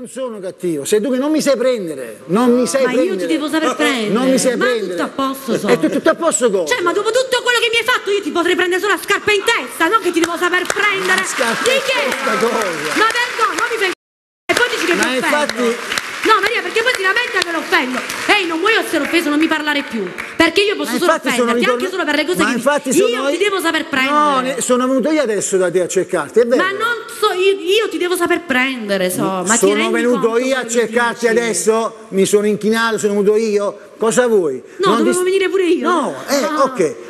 Non sono cattivo, sei tu che non mi sai prendere, non mi sai Ma prendere. io ti devo saper prendere. Non mi sai ma prendere. tutto a posto so. È tutto, tutto a posto cosa? Cioè, ma dopo tutto quello che mi hai fatto, io ti potrei prendere solo la scarpa in testa, non che ti devo saper prendere. scarpa Di che? Ma vergogna, non mi fai e poi dici che Ma ti offendo. infatti- No, Maria, perché poi si lamenta che l'offendo. Ehi, non vuoi essere offeso, non mi parlare più. Perché io posso solo offenderti, ritorn- anche solo per le cose Ma che infatti dici. sono Io ti devo saper prendere. No, ne- sono venuto io adesso da te a cercarti, è vero? Ma non io, io ti devo saper prendere, so. Ma sono venuto io a cercarti adesso? Mi sono inchinato, sono venuto io? Cosa vuoi? No, Non dovevo venire pure io. No, eh, Ah. ok.